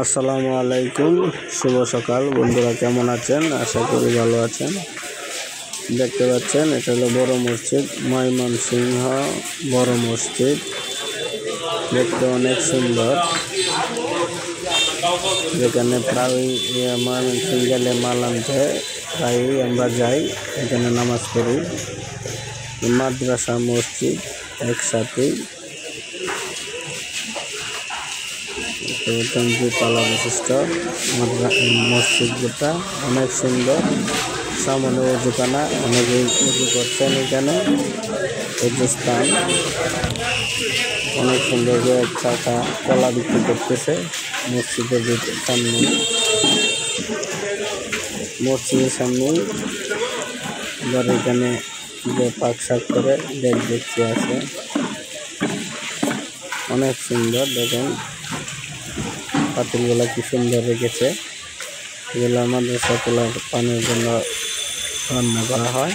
আসসালামু আলাইকুম, শুভ সকাল। বন্ধুরা, কেমন আছেন? আশা করি ভালো আছেন। দেখতে পাচ্ছেন, এটা হলো বড় মসজিদ, ময়মনসিংহ বড় মসজিদ। দেখতে অনেক সুন্দর। যেখানে প্রায় ময়মনসিংহ গেলে মাল আনতে প্রায়ই আমরা যাই, এখানে নামাজ পড়ি। মাদ্রাসা মসজিদ একসাথেই। দুতলা বিশিষ্ট মসজিদটা অনেক সুন্দর সামনে উজুখানা অনেক উজু করছেন এখানে স্থান অনেক সুন্দর চাকা কলা বিক্রি করতেছে মসজিদের সামনে মসজিদের সামনে এবার এখানে যে পাক শাক করে দেখ দেখতে আছে অনেক সুন্দর দেখেন পাতিলগুলো কি সুন্দর রেখেছে, এগুলো আমাদের সকল পানির জন্য রান্না করা হয়।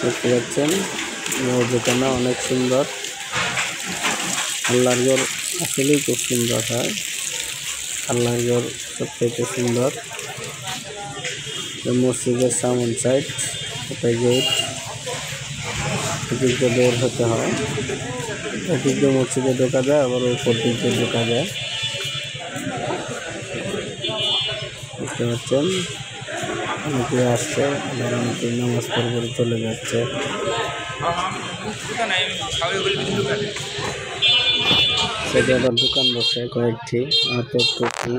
দেখতে পাচ্ছেন দোকানে অনেক সুন্দর। আল্লাহর ঘর আসলেই খুব সুন্দর হয়। আল্লাহর ঘর সবথেকে সুন্দর। মসজিদের সামন সাইড এটা গেট এদিকে বের হতে হয়। এদিক মসজিদে ঢোকা যায়, আবার দিক দিয়ে ঢোকা যায়। দেখতে পাচ্ছেন অনেকে আসছে আবার অনেকে নামাজ পড়ে পড়ে চলে যাচ্ছে। সেটা আবার দোকান বসে কয়েকটি আতর টুপি